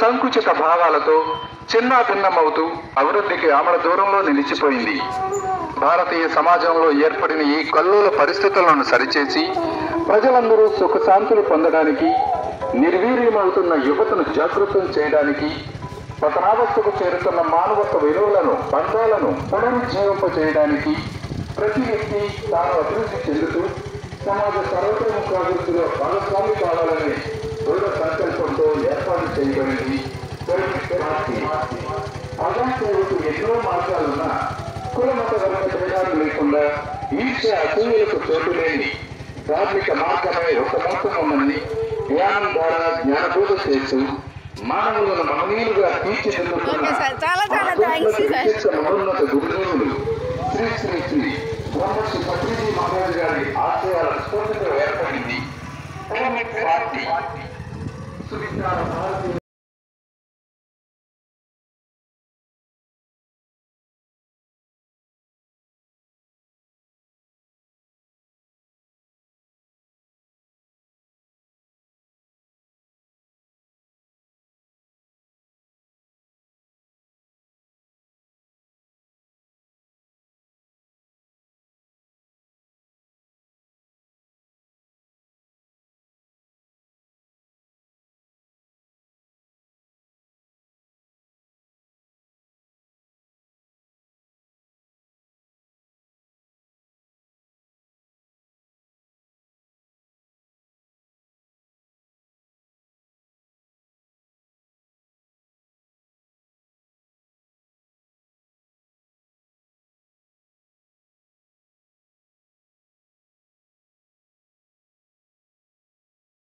సంకుచిత భావాలతో చిన్న భిన్నమవుతూ అభివృద్ధికి ఆమడ దూరంలో నిలిచిపోయింది. భారతీయ సమాజంలో ఏర్పడిన ఈ కల్లోల పరిస్థితులను సరిచేసి ప్రజలందరూ సుఖశాంతులు పొందడానికి నిర్వీర్యమవుతున్న యువతను జాగృతం చేయడానికి పతనావస్థకు చేరుతున్న మానవత్వ విలువలను బంధాలను పునరుజ్జీవింపజేయడానికి ప్రతి వ్యక్తి తాను అభివృద్ధి చెందుతూ సమాజ సర్వతోముఖాభివృద్ధిలో భాగస్వామి కావాలనే చేయబడింది ప్రజాసేవకు ఎన్నో మార్గాలున్నా కుల మత వర్గ భేదాలు లేకుండా ఈర్ష్య అసూయలకు చోటు లేని ధార్మిక మార్గమే ఒక మొత్తం ఉన్నది జ్ఞానం ద్వారా జ్ఞానబోధ చేస్తూ మానవులను మహనీయులుగా తీర్చిదిద్దుతున్న ఓకే సార్. చాలా చాలా థాంక్స్ సార్. విశిష్ట మహోన్నత గురుదేవులు శ్రీ శ్రీ శ్రీ బ్రహ్మశ్రీ పత్రిజీ మహారాజు గారి ఆశయాల స్ఫూర్తితో ఏర్పడింది పార్టీ సువిజ్ఞాన భారతీయ